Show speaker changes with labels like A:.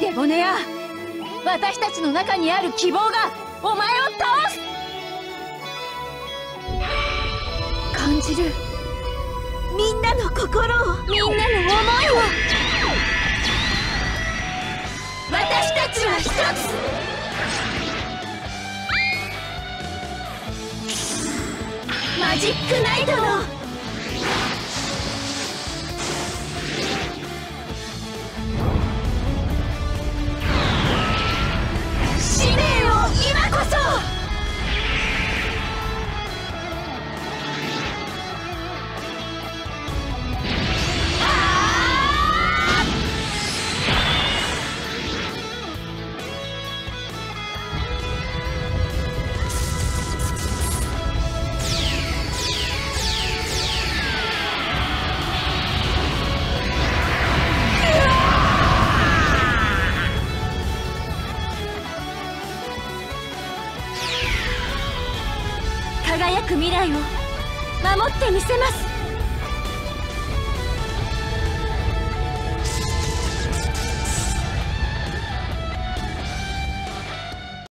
A: デボネア私たちの中にある希望がお前を倒す。感じる。
B: みんなの心を。
A: みんなの思いを。私たちは一つ。マジックナイトの輝く未来を守ってみせます。